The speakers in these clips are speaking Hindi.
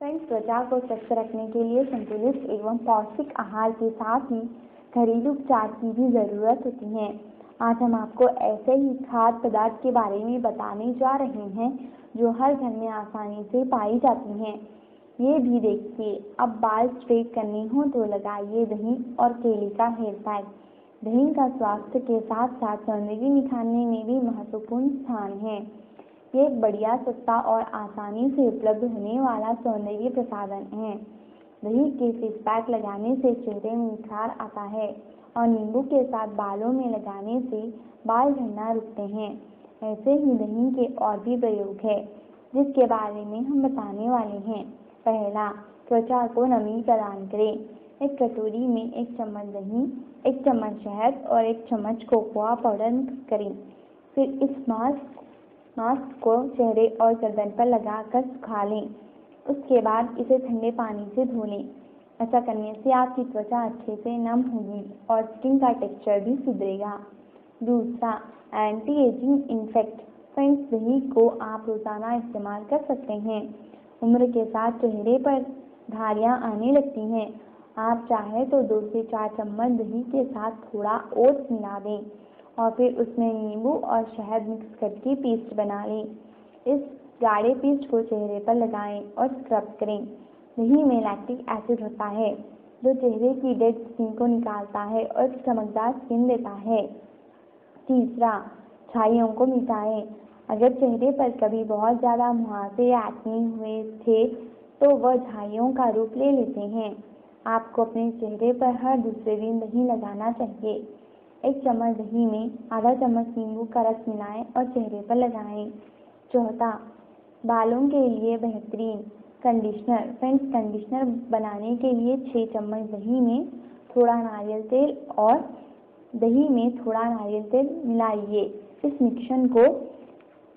फ्रेंड्स त्वचा को स्वच्छ रखने के लिए संतुलित एवं पौष्टिक आहार के साथ ही घरेलू उपचार की भी ज़रूरत होती है। आज हम आपको ऐसे ही खाद्य पदार्थ के बारे में बताने जा रहे हैं, जो हर घर में आसानी से पाई जाती हैं। ये भी देखिए, अब बाल स्ट्रेट करने हो तो लगाइए दही और केले का हेयर पैक दही का स्वास्थ्य के साथ साथ सौंदर्य निखारने में भी महत्वपूर्ण स्थान है। ये एक बढ़िया, सस्ता और आसानी से उपलब्ध होने वाला सौंदर्य प्रसाधन है। दही के फेस पैक लगाने से चेहरे में निखार आता है और नींबू के साथ बालों में लगाने से बाल झड़ना रुकते हैं। ऐसे ही दही के और भी प्रयोग है, जिसके बारे में हम बताने वाले हैं। पहला, त्वचा को नमी प्रदान करें। एक कटोरी में एक चम्मच दही, एक चम्मच शहद और एक चम्मच कोकोआ पाउडर मिक्स करें। फिर इस मास्क मास्क को चेहरे और गर्दन पर लगाकर सुखा लें। उसके बाद इसे ठंडे पानी से धो लें। ऐसा करने से आपकी त्वचा अच्छे से नम होगी और स्किन का टेक्सचर भी सुधरेगा। दूसरा एंटी एजिंग इन्फेक्ट फ्रेंड्स दही को आप रोज़ाना इस्तेमाल कर सकते हैं। उम्र के साथ चेहरे पर धारियाँ आने लगती हैं। आप चाहें तो दो से चार चम्मच दही के साथ थोड़ा ओट्स मिला दें। और फिर उसमें नींबू और शहद मिक्स करके पेस्ट बना लें। इस गाढ़े पेस्ट को चेहरे पर लगाएँ और स्क्रब करें। दही में लैक्टिक एसिड होता है, जो चेहरे की डेड स्किन को निकालता है और चमकदार स्किन देता है। तीसरा, छाइयों को मिटाएँ। अगर चेहरे पर कभी बहुत ज़्यादा मुहासे या एक्ने हुए थे तो वह झाइयों का रूप ले लेते हैं। आपको अपने चेहरे पर हर दूसरे दिन दही लगाना चाहिए। एक चम्मच दही में आधा चम्मच नींबू का रस मिलाएँ और चेहरे पर लगाएँ। चौथा, बालों के लिए बेहतरीन कंडीशनर फ्रेंड्स कंडीशनर बनाने के लिए छः चम्मच दही में थोड़ा नारियल तेल और दही में थोड़ा नारियल तेल मिलाइए। इस मिक्सन को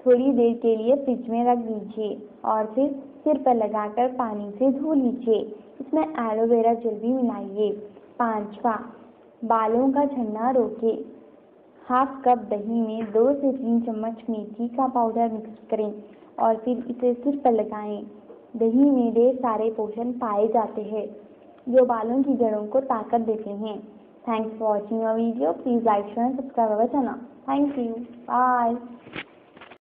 थोड़ी देर के लिए फ्रिज में रख दीजिए और फिर सिर पर लगाकर पानी से धो लीजिए। इसमें एलोवेरा जेल भी मिलाइए। पांचवा बालों का झड़ना रोके। हाफ़ कप दही में दो से तीन चम्मच मेथी का पाउडर मिक्स करें और फिर इसे सिर पर लगाएँ। दही में ढेर सारे पोषण पाए जाते हैं, जो बालों की जड़ों को ताकत देते हैं। Thanks for watching video please like share subscribe our channel thank you bye